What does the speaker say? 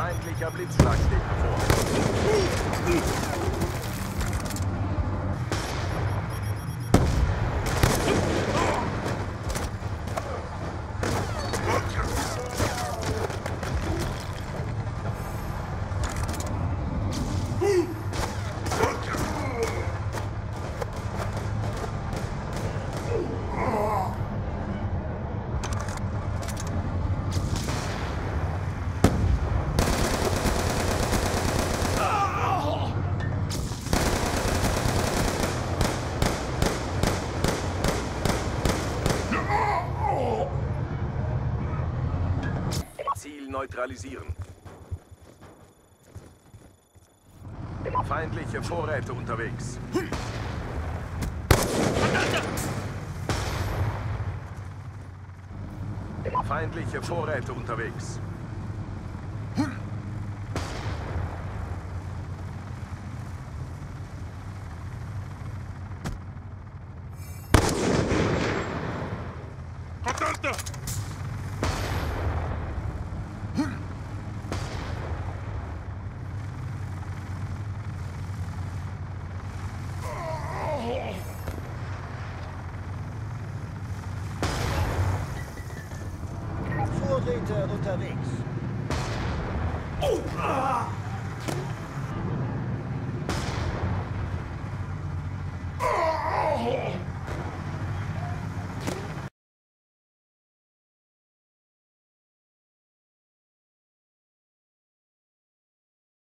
Feindlicher Blitzschlag steht bevor. Neutralisieren. Feindliche Vorräte unterwegs. Feindliche Vorräte unterwegs. Verdammte! Geräte unterwegs. Oh, ah!